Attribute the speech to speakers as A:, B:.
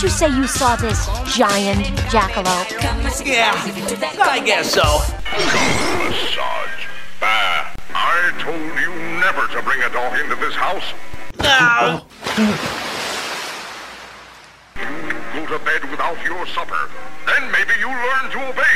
A: Didn't you say you saw this giant jackalope?
B: Yeah, I guess so.
C: Massage. Bah. I told you never to bring a dog into this house.
B: No.
C: You go to bed without your supper. Then maybe you'll learn to obey.